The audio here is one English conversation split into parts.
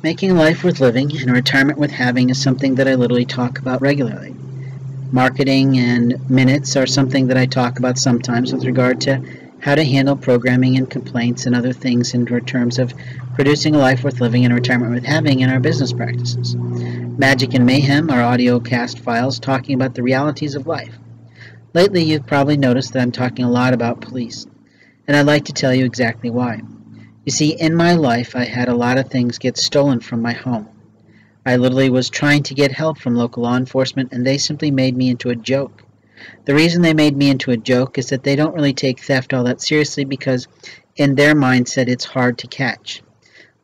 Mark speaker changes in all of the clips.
Speaker 1: Making life worth living and retirement worth having is something that I literally talk about regularly. Marketing and minutes are something that I talk about sometimes with regard to how to handle programming and complaints and other things in terms of producing a life worth living and retirement worth having in our business practices. Magic and Mayhem are audio cast files talking about the realities of life. Lately, you've probably noticed that I'm talking a lot about police, and I'd like to tell you exactly why. You see, in my life, I had a lot of things get stolen from my home. I literally was trying to get help from local law enforcement, and they simply made me into a joke. The reason they made me into a joke is that they don't really take theft all that seriously because, in their mindset, it's hard to catch.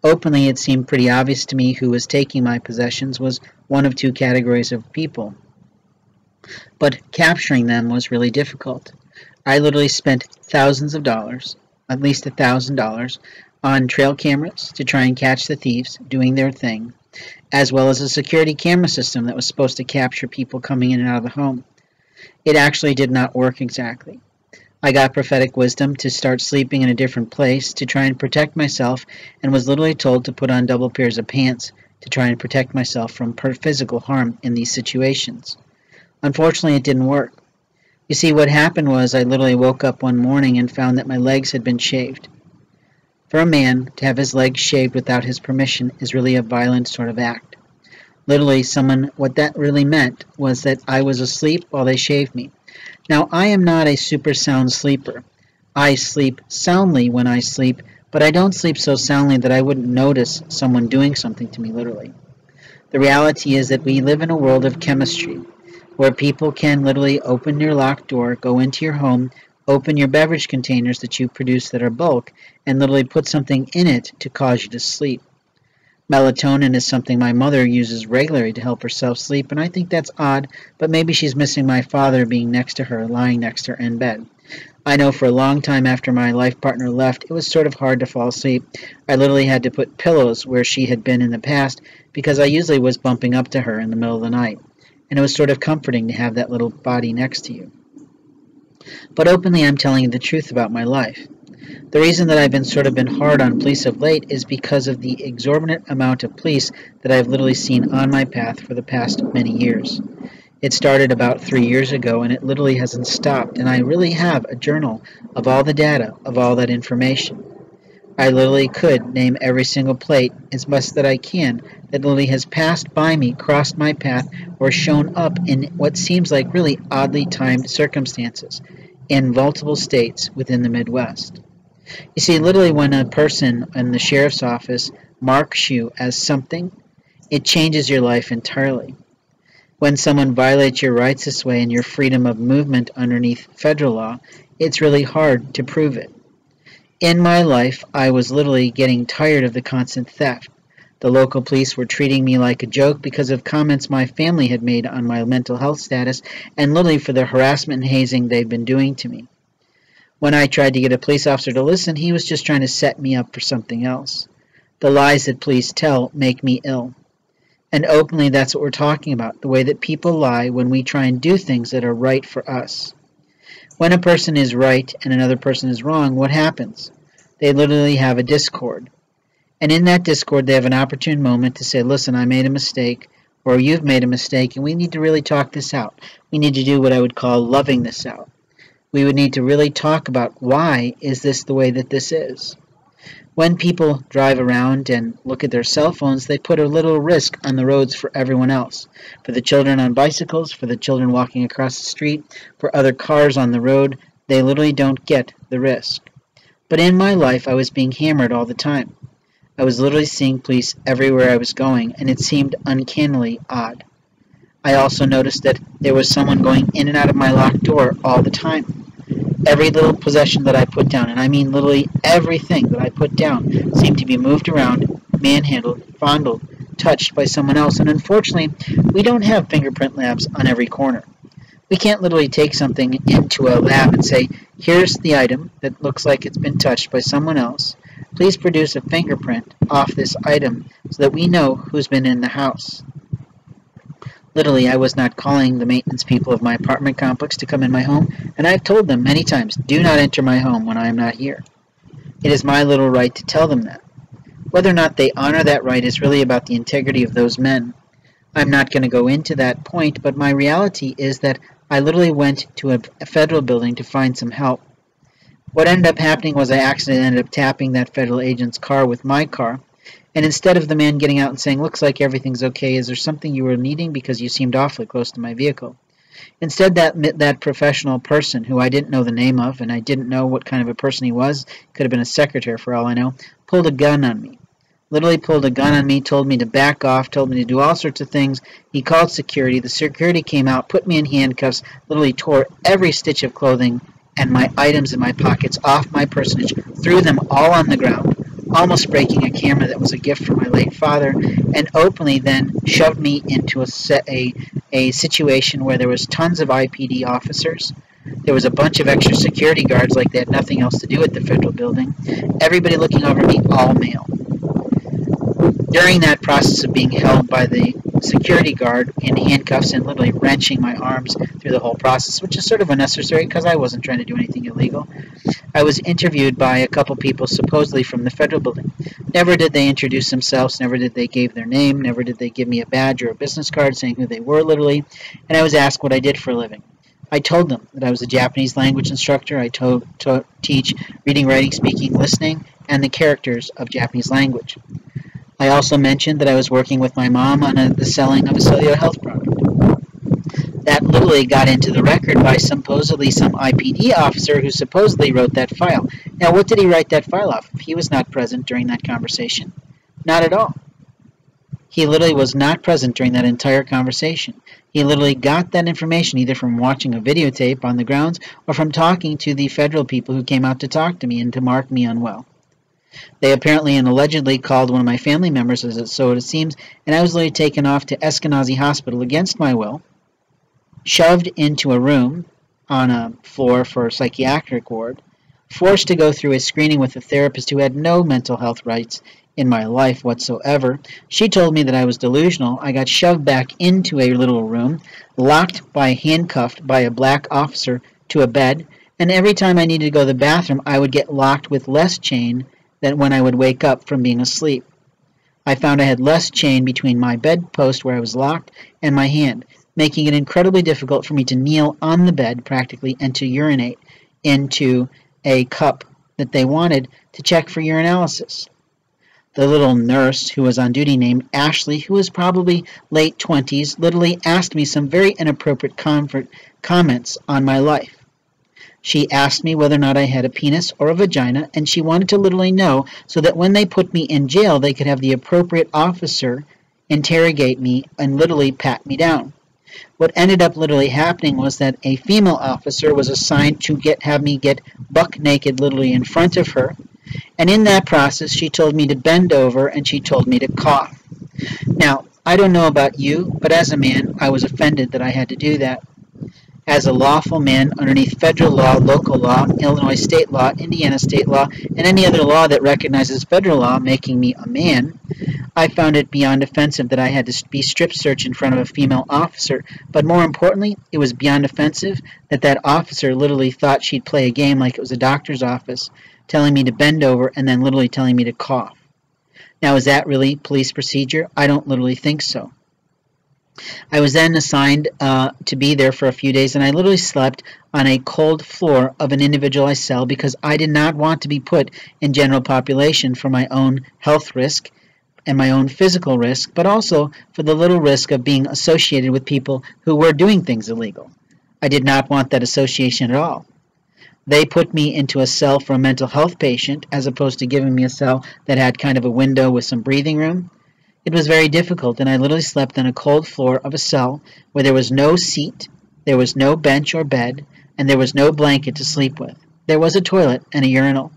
Speaker 1: Openly, it seemed pretty obvious to me who was taking my possessions was one of two categories of people. But capturing them was really difficult. I literally spent thousands of dollars, at least a thousand dollars, on trail cameras to try and catch the thieves doing their thing, as well as a security camera system that was supposed to capture people coming in and out of the home. It actually did not work exactly. I got prophetic wisdom to start sleeping in a different place to try and protect myself and was literally told to put on double pairs of pants to try and protect myself from physical harm in these situations. Unfortunately, it didn't work. You see, what happened was I literally woke up one morning and found that my legs had been shaved. For a man to have his legs shaved without his permission is really a violent sort of act. Literally, someone, what that really meant was that I was asleep while they shaved me. Now, I am not a super sound sleeper. I sleep soundly when I sleep, but I don't sleep so soundly that I wouldn't notice someone doing something to me, literally. The reality is that we live in a world of chemistry, where people can literally open your locked door, go into your home, Open your beverage containers that you produce that are bulk and literally put something in it to cause you to sleep. Melatonin is something my mother uses regularly to help herself sleep, and I think that's odd, but maybe she's missing my father being next to her, lying next to her in bed. I know for a long time after my life partner left, it was sort of hard to fall asleep. I literally had to put pillows where she had been in the past because I usually was bumping up to her in the middle of the night, and it was sort of comforting to have that little body next to you. But openly I'm telling you the truth about my life. The reason that I've been sort of been hard on police of late is because of the exorbitant amount of police that I've literally seen on my path for the past many years. It started about three years ago and it literally hasn't stopped and I really have a journal of all the data, of all that information. I literally could name every single plate as best that I can that literally has passed by me, crossed my path, or shown up in what seems like really oddly timed circumstances in multiple states within the Midwest. You see, literally, when a person in the sheriff's office marks you as something, it changes your life entirely. When someone violates your rights this way and your freedom of movement underneath federal law, it's really hard to prove it. In my life, I was literally getting tired of the constant theft. The local police were treating me like a joke because of comments my family had made on my mental health status and literally for the harassment and hazing they'd been doing to me. When I tried to get a police officer to listen, he was just trying to set me up for something else. The lies that police tell make me ill. And openly, that's what we're talking about the way that people lie when we try and do things that are right for us. When a person is right and another person is wrong, what happens? They literally have a discord. And in that discord, they have an opportune moment to say, listen, I made a mistake, or you've made a mistake, and we need to really talk this out. We need to do what I would call loving this out. We would need to really talk about why is this the way that this is. When people drive around and look at their cell phones, they put a little risk on the roads for everyone else. For the children on bicycles, for the children walking across the street, for other cars on the road, they literally don't get the risk. But in my life, I was being hammered all the time. I was literally seeing police everywhere I was going, and it seemed uncannily odd. I also noticed that there was someone going in and out of my locked door all the time. Every little possession that I put down, and I mean literally everything that I put down, seemed to be moved around, manhandled, fondled, touched by someone else, and unfortunately, we don't have fingerprint labs on every corner. We can't literally take something into a lab and say, here's the item that looks like it's been touched by someone else, Please produce a fingerprint off this item so that we know who's been in the house. Literally, I was not calling the maintenance people of my apartment complex to come in my home, and I have told them many times, do not enter my home when I am not here. It is my little right to tell them that. Whether or not they honor that right is really about the integrity of those men. I'm not going to go into that point, but my reality is that I literally went to a federal building to find some help. What ended up happening was I accidentally ended up tapping that federal agent's car with my car, and instead of the man getting out and saying, looks like everything's okay, is there something you were needing because you seemed awfully close to my vehicle? Instead, that that professional person, who I didn't know the name of, and I didn't know what kind of a person he was, could have been a secretary for all I know, pulled a gun on me. Literally pulled a gun on me, told me to back off, told me to do all sorts of things. He called security. The security came out, put me in handcuffs, literally tore every stitch of clothing and my items in my pockets off my personage, threw them all on the ground, almost breaking a camera that was a gift from my late father, and openly then shoved me into a, a, a situation where there was tons of IPD officers. There was a bunch of extra security guards like they had nothing else to do at the federal building. Everybody looking over me, all male. During that process of being held by the security guard in handcuffs and literally wrenching my arms through the whole process, which is sort of unnecessary because I wasn't trying to do anything illegal. I was interviewed by a couple people supposedly from the federal building. Never did they introduce themselves, never did they give their name, never did they give me a badge or a business card saying who they were literally, and I was asked what I did for a living. I told them that I was a Japanese language instructor. I told, to teach reading, writing, speaking, listening, and the characters of Japanese language. I also mentioned that I was working with my mom on a, the selling of a cellular health product. That literally got into the record by supposedly some IPD officer who supposedly wrote that file. Now, what did he write that file off? He was not present during that conversation. Not at all. He literally was not present during that entire conversation. He literally got that information either from watching a videotape on the grounds or from talking to the federal people who came out to talk to me and to mark me unwell. They apparently and allegedly called one of my family members, as it so it seems, and I was later taken off to Eskenazi Hospital against my will, shoved into a room on a floor for a psychiatric ward, forced to go through a screening with a therapist who had no mental health rights in my life whatsoever. She told me that I was delusional. I got shoved back into a little room, locked by handcuffed by a black officer to a bed, and every time I needed to go to the bathroom, I would get locked with less chain than when I would wake up from being asleep. I found I had less chain between my bedpost where I was locked and my hand, making it incredibly difficult for me to kneel on the bed practically and to urinate into a cup that they wanted to check for urinalysis. The little nurse who was on duty named Ashley, who was probably late 20s, literally asked me some very inappropriate comfort comments on my life. She asked me whether or not I had a penis or a vagina, and she wanted to literally know so that when they put me in jail, they could have the appropriate officer interrogate me and literally pat me down. What ended up literally happening was that a female officer was assigned to get have me get buck naked literally in front of her. And in that process, she told me to bend over and she told me to cough. Now, I don't know about you, but as a man, I was offended that I had to do that as a lawful man underneath federal law, local law, Illinois state law, Indiana state law, and any other law that recognizes federal law making me a man, I found it beyond offensive that I had to be strip searched in front of a female officer. But more importantly, it was beyond offensive that that officer literally thought she'd play a game like it was a doctor's office, telling me to bend over and then literally telling me to cough. Now, is that really police procedure? I don't literally think so. I was then assigned uh, to be there for a few days, and I literally slept on a cold floor of an individualized cell because I did not want to be put in general population for my own health risk and my own physical risk, but also for the little risk of being associated with people who were doing things illegal. I did not want that association at all. They put me into a cell for a mental health patient as opposed to giving me a cell that had kind of a window with some breathing room. It was very difficult, and I literally slept on a cold floor of a cell where there was no seat, there was no bench or bed, and there was no blanket to sleep with. There was a toilet and a urinal.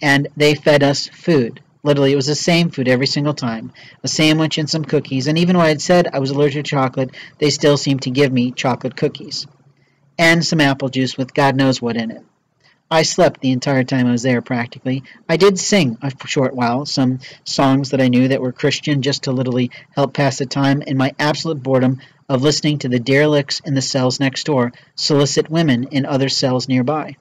Speaker 1: And they fed us food. Literally, it was the same food every single time a sandwich and some cookies. And even though I had said I was allergic to chocolate, they still seemed to give me chocolate cookies and some apple juice with God knows what in it. I slept the entire time I was there practically. I did sing a short while, some songs that I knew that were Christian just to literally help pass the time in my absolute boredom of listening to the derelicts in the cells next door solicit women in other cells nearby.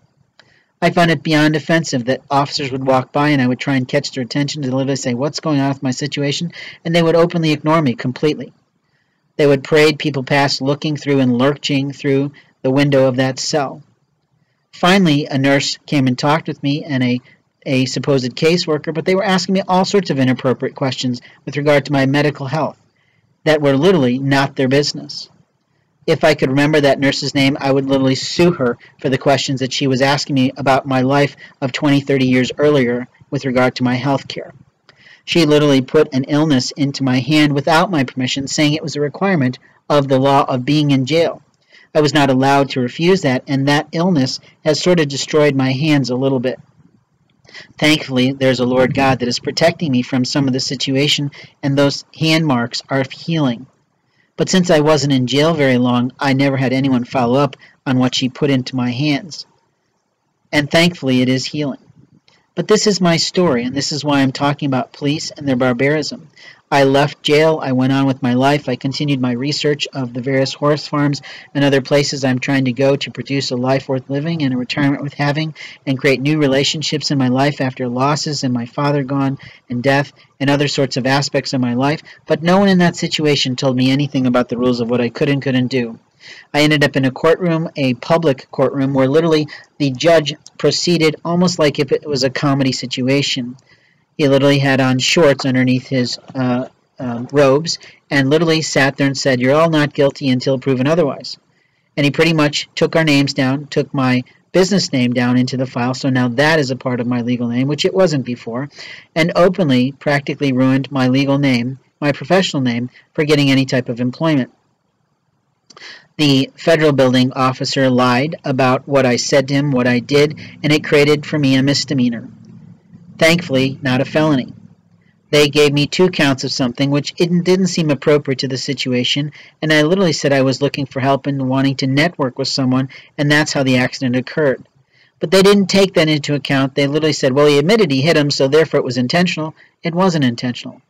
Speaker 1: I found it beyond offensive that officers would walk by and I would try and catch their attention to literally say, What's going on with my situation? and they would openly ignore me completely. They would parade people past looking through and lurching through the window of that cell. Finally, a nurse came and talked with me and a, a supposed caseworker, but they were asking me all sorts of inappropriate questions with regard to my medical health that were literally not their business if I could remember that nurse's name, I would literally sue her for the questions that she was asking me about my life of 20, 30 years earlier with regard to my health care. She literally put an illness into my hand without my permission, saying it was a requirement of the law of being in jail. I was not allowed to refuse that, and that illness has sort of destroyed my hands a little bit. Thankfully, there's a Lord God that is protecting me from some of the situation, and those hand marks are healing. But since I wasn't in jail very long, I never had anyone follow up on what she put into my hands. And thankfully, it is healing. But this is my story, and this is why I'm talking about police and their barbarism. I left jail. I went on with my life. I continued my research of the various horse farms and other places I'm trying to go to produce a life worth living and a retirement worth having and create new relationships in my life after losses and my father gone and death and other sorts of aspects of my life. But no one in that situation told me anything about the rules of what I could and couldn't do. I ended up in a courtroom, a public courtroom, where literally the judge proceeded almost like if it was a comedy situation. He literally had on shorts underneath his uh, um, robes and literally sat there and said, You're all not guilty until proven otherwise. And he pretty much took our names down, took my business name down into the file, so now that is a part of my legal name, which it wasn't before, and openly practically ruined my legal name, my professional name, for getting any type of employment. The federal building officer lied about what I said to him, what I did, and it created for me a misdemeanor. Thankfully, not a felony. They gave me two counts of something which didn't seem appropriate to the situation, and I literally said I was looking for help and wanting to network with someone, and that's how the accident occurred. But they didn't take that into account. They literally said, well, he admitted he hit him, so therefore it was intentional. It wasn't intentional.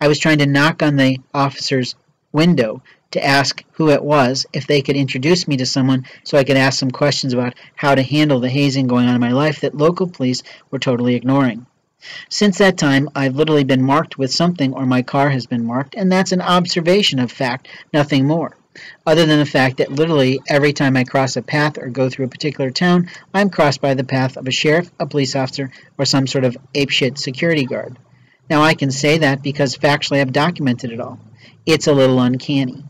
Speaker 1: I was trying to knock on the officer's window to ask who it was, if they could introduce me to someone so I could ask some questions about how to handle the hazing going on in my life that local police were totally ignoring. Since that time, I've literally been marked with something or my car has been marked, and that's an observation of fact, nothing more. Other than the fact that literally every time I cross a path or go through a particular town, I'm crossed by the path of a sheriff, a police officer, or some sort of apeshit security guard. Now I can say that because factually I've documented it all. It's a little uncanny.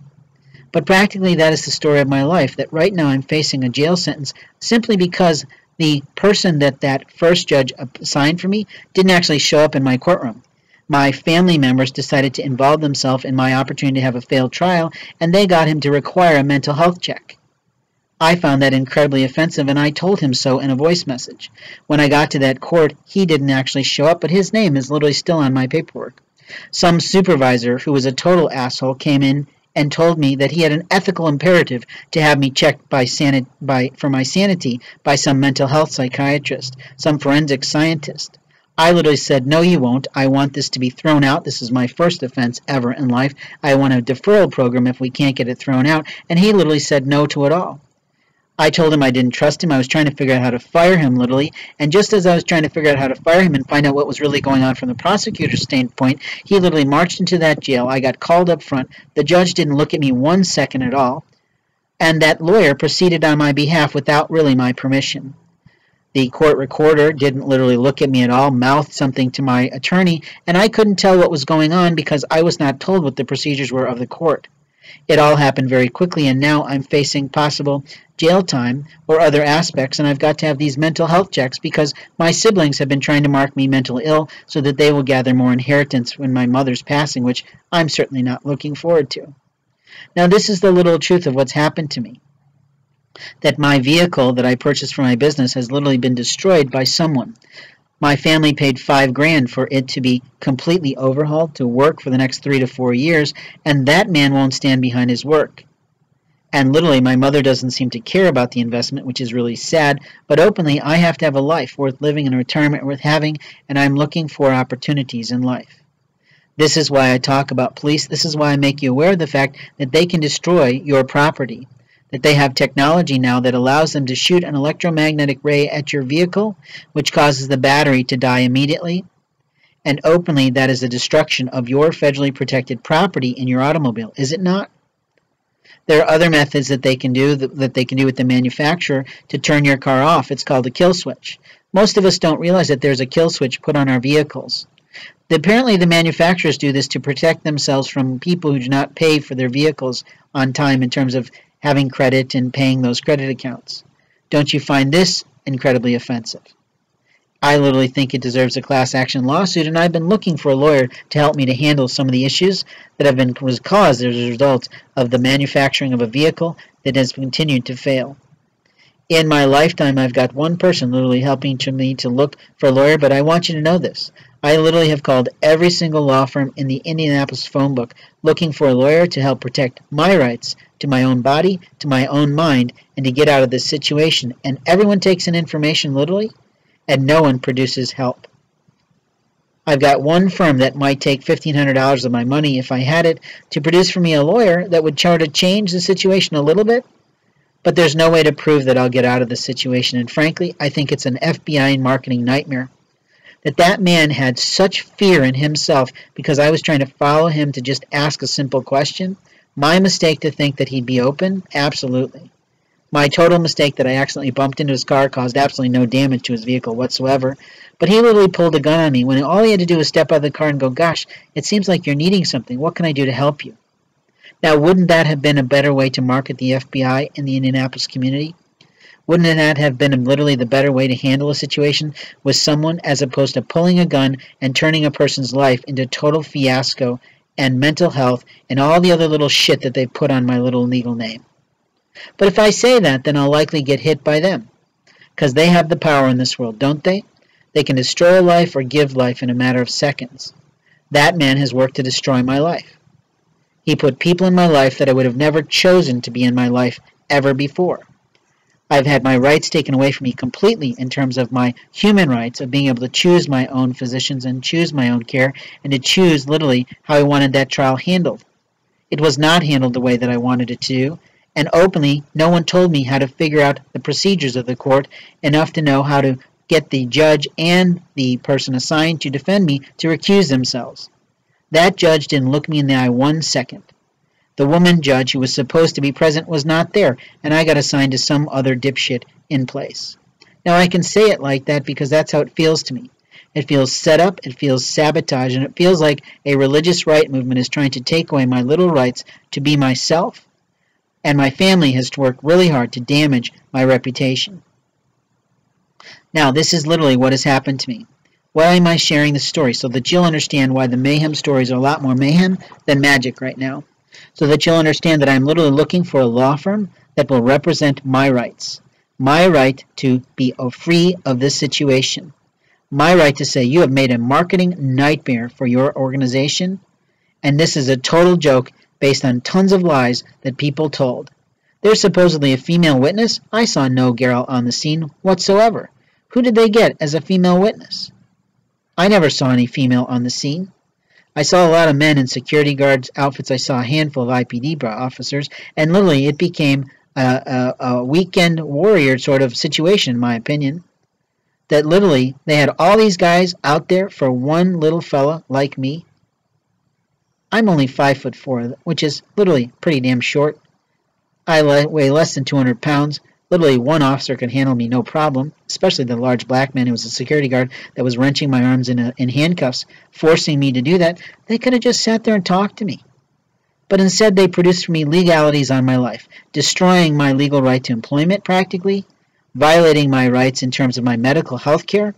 Speaker 1: But practically, that is the story of my life. That right now I'm facing a jail sentence simply because the person that that first judge assigned for me didn't actually show up in my courtroom. My family members decided to involve themselves in my opportunity to have a failed trial, and they got him to require a mental health check. I found that incredibly offensive, and I told him so in a voice message. When I got to that court, he didn't actually show up, but his name is literally still on my paperwork. Some supervisor who was a total asshole came in and told me that he had an ethical imperative to have me checked by by, for my sanity by some mental health psychiatrist, some forensic scientist. I literally said, No, you won't. I want this to be thrown out. This is my first offense ever in life. I want a deferral program if we can't get it thrown out. And he literally said no to it all. I told him I didn't trust him. I was trying to figure out how to fire him, literally. And just as I was trying to figure out how to fire him and find out what was really going on from the prosecutor's standpoint, he literally marched into that jail. I got called up front. The judge didn't look at me one second at all. And that lawyer proceeded on my behalf without really my permission. The court recorder didn't literally look at me at all, mouthed something to my attorney, and I couldn't tell what was going on because I was not told what the procedures were of the court. It all happened very quickly, and now I'm facing possible jail time or other aspects, and I've got to have these mental health checks because my siblings have been trying to mark me mentally ill so that they will gather more inheritance when my mother's passing, which I'm certainly not looking forward to. Now, this is the little truth of what's happened to me that my vehicle that I purchased for my business has literally been destroyed by someone. My family paid five grand for it to be completely overhauled to work for the next three to four years, and that man won't stand behind his work. And literally, my mother doesn't seem to care about the investment, which is really sad. But openly, I have to have a life worth living and a retirement worth having, and I'm looking for opportunities in life. This is why I talk about police. This is why I make you aware of the fact that they can destroy your property that they have technology now that allows them to shoot an electromagnetic ray at your vehicle, which causes the battery to die immediately. And openly, that is the destruction of your federally protected property in your automobile, is it not? There are other methods that they can do that, that they can do with the manufacturer to turn your car off. It's called a kill switch. Most of us don't realize that there's a kill switch put on our vehicles. Apparently, the manufacturers do this to protect themselves from people who do not pay for their vehicles on time in terms of having credit and paying those credit accounts. Don't you find this incredibly offensive? I literally think it deserves a class action lawsuit, and I've been looking for a lawyer to help me to handle some of the issues that have been was caused as a result of the manufacturing of a vehicle that has continued to fail. In my lifetime, I've got one person literally helping to me to look for a lawyer, but I want you to know this. I literally have called every single law firm in the Indianapolis phone book looking for a lawyer to help protect my rights to my own body, to my own mind, and to get out of this situation. And everyone takes in information literally, and no one produces help. I've got one firm that might take $1,500 of my money if I had it to produce for me a lawyer that would try to change the situation a little bit, but there's no way to prove that I'll get out of the situation. And frankly, I think it's an FBI marketing nightmare that that man had such fear in himself because I was trying to follow him to just ask a simple question. My mistake to think that he'd be open? Absolutely. My total mistake that I accidentally bumped into his car caused absolutely no damage to his vehicle whatsoever. But he literally pulled a gun on me when all he had to do was step out of the car and go, Gosh, it seems like you're needing something. What can I do to help you? Now, wouldn't that have been a better way to market the FBI in the Indianapolis community? Wouldn't that have been literally the better way to handle a situation with someone as opposed to pulling a gun and turning a person's life into total fiasco and mental health and all the other little shit that they put on my little legal name? But if I say that, then I'll likely get hit by them. Because they have the power in this world, don't they? They can destroy life or give life in a matter of seconds. That man has worked to destroy my life. He put people in my life that I would have never chosen to be in my life ever before. I've had my rights taken away from me completely in terms of my human rights of being able to choose my own physicians and choose my own care and to choose literally how I wanted that trial handled. It was not handled the way that I wanted it to, and openly no one told me how to figure out the procedures of the court enough to know how to get the judge and the person assigned to defend me to recuse themselves. That judge didn't look me in the eye one second. The woman judge who was supposed to be present was not there, and I got assigned to some other dipshit in place. Now I can say it like that because that's how it feels to me. It feels set up, it feels sabotage, and it feels like a religious right movement is trying to take away my little rights to be myself, and my family has to work really hard to damage my reputation. Now, this is literally what has happened to me. Why am I sharing this story? So that you'll understand why the mayhem stories are a lot more mayhem than magic right now so that you'll understand that I'm literally looking for a law firm that will represent my rights. My right to be free of this situation. My right to say you have made a marketing nightmare for your organization, and this is a total joke based on tons of lies that people told. There's supposedly a female witness. I saw no girl on the scene whatsoever. Who did they get as a female witness? I never saw any female on the scene. I saw a lot of men in security guards outfits. I saw a handful of IPD officers, and literally it became a, a, a weekend warrior sort of situation, in my opinion. That literally they had all these guys out there for one little fella like me. I'm only five foot four, which is literally pretty damn short. I weigh less than 200 pounds. Literally, one officer could handle me no problem, especially the large black man who was a security guard that was wrenching my arms in, a, in handcuffs, forcing me to do that. They could have just sat there and talked to me. But instead, they produced for me legalities on my life, destroying my legal right to employment practically, violating my rights in terms of my medical health care,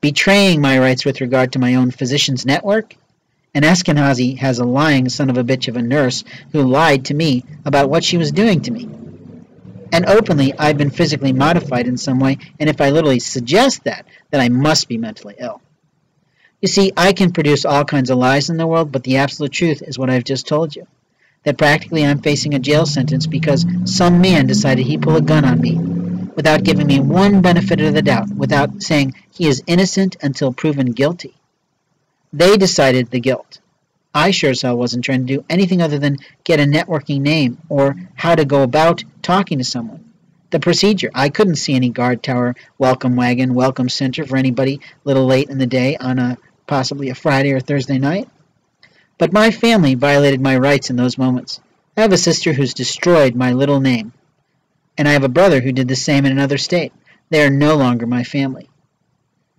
Speaker 1: betraying my rights with regard to my own physician's network, and Eskenazi has a lying son of a bitch of a nurse who lied to me about what she was doing to me. And openly, I've been physically modified in some way, and if I literally suggest that, then I must be mentally ill. You see, I can produce all kinds of lies in the world, but the absolute truth is what I've just told you. That practically I'm facing a jail sentence because some man decided he'd pull a gun on me without giving me one benefit of the doubt, without saying he is innocent until proven guilty. They decided the guilt. I sure as hell wasn't trying to do anything other than get a networking name or how to go about talking to someone. The procedure. I couldn't see any guard tower, welcome wagon, welcome center for anybody a little late in the day on a possibly a Friday or Thursday night. But my family violated my rights in those moments. I have a sister who's destroyed my little name, and I have a brother who did the same in another state. They are no longer my family.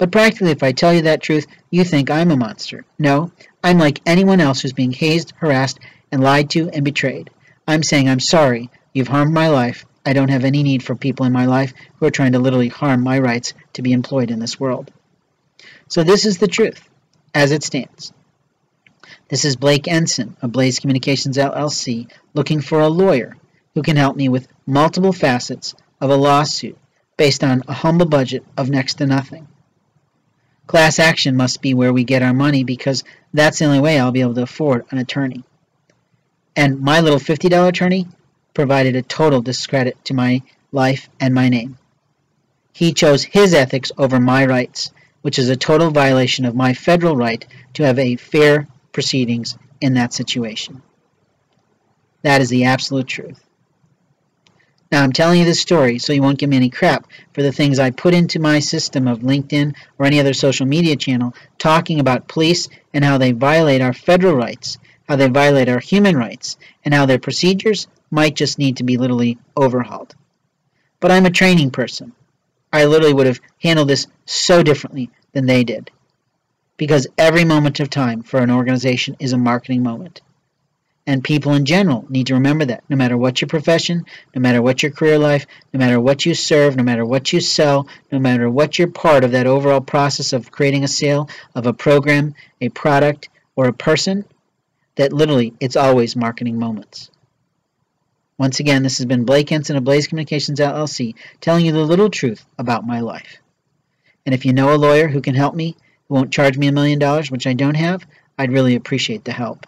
Speaker 1: But practically, if I tell you that truth, you think I'm a monster. No, I'm like anyone else who's being hazed, harassed, and lied to and betrayed. I'm saying I'm sorry. You've harmed my life. I don't have any need for people in my life who are trying to literally harm my rights to be employed in this world. So this is the truth, as it stands. This is Blake Ensign of Blaze Communications LLC looking for a lawyer who can help me with multiple facets of a lawsuit based on a humble budget of next to nothing. Class action must be where we get our money because that's the only way I'll be able to afford an attorney. And my little $50 attorney provided a total discredit to my life and my name. He chose his ethics over my rights, which is a total violation of my federal right to have a fair proceedings in that situation. That is the absolute truth. Now, I'm telling you this story so you won't give me any crap for the things I put into my system of LinkedIn or any other social media channel talking about police and how they violate our federal rights, how they violate our human rights, and how their procedures might just need to be literally overhauled. But I'm a training person. I literally would have handled this so differently than they did. Because every moment of time for an organization is a marketing moment. And people in general need to remember that no matter what your profession, no matter what your career life, no matter what you serve, no matter what you sell, no matter what you're part of that overall process of creating a sale of a program, a product, or a person, that literally it's always marketing moments. Once again, this has been Blake Ensign of Blaze Communications LLC telling you the little truth about my life. And if you know a lawyer who can help me, who won't charge me a million dollars, which I don't have, I'd really appreciate the help.